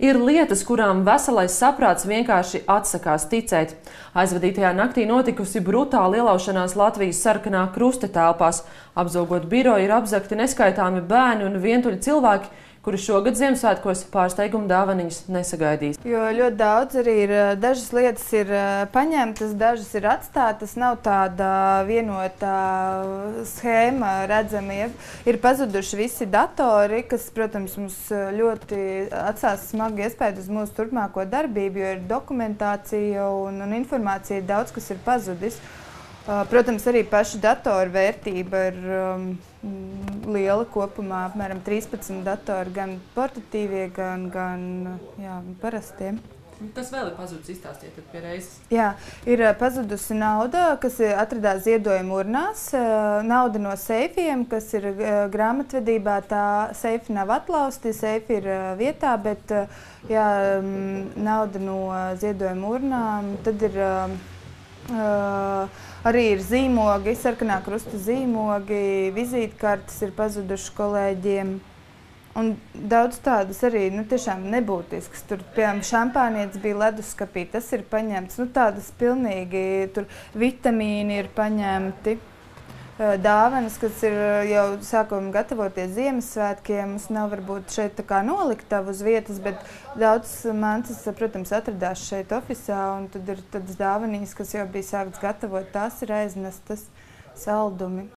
Ir lietas, kurām veselais saprāts vienkārši atsakās ticēt. Aizvadītajā naktī notikusi brutāla ielaušanās Latvijas sarkanā krusta telpās. Apzogot biroju ir apzakti neskaitāmi bērni un vientuļi cilvēki, kuri šogad Ziemassvētkos pārsteiguma dāvaniņas nesagaidīs. Jo ļoti daudz arī ir, dažas lietas ir paņemtas, dažas ir atstātas. Nav tāda vienota schēma redzama. Ir pazuduši visi datori, kas, protams, mums ļoti atstās smagu iespēju uz mūsu turpmāko darbību, jo ir dokumentācija un, un informācija daudz, kas ir pazudis. Protams, arī paša datora vērtība ir um, liela kopumā, apmēram 13 datori, gan portatīvie, gan, gan jā, parastie. Kas vēl ir pazudis? Izstāstiet pie reizes. Jā, ir pazudusi nauda, kas atradās ziedojuma urnās. Nauda no seifiem, kas ir grāmatvedībā, tā seifi nav atlausti, seifi ir vietā, bet jā, nauda no ziedojuma urnām, tad ir arī ir zīmogi, sarkanā krusta zīmogi, vizītkartes ir pazudušas kolēģiem. Un daudz tādas arī nu, tiešām nebūtiskas. Tur, piemēram, šampānietis bija leduskapī, tas ir paņemts. Nu, tādas pilnīgi tur vitamīni ir paņemti dāvanas, kas ir jau sākam gatavoties Ziemassvētkiem. Mums nav varbūt šeit tā kā noliktava uz vietas, bet daudz mantas, protams, atradās šeit ofisā, un tad ir tādas dāvaniņas, kas jau bija sāktas gatavot, tās ir aiznestas saldumi.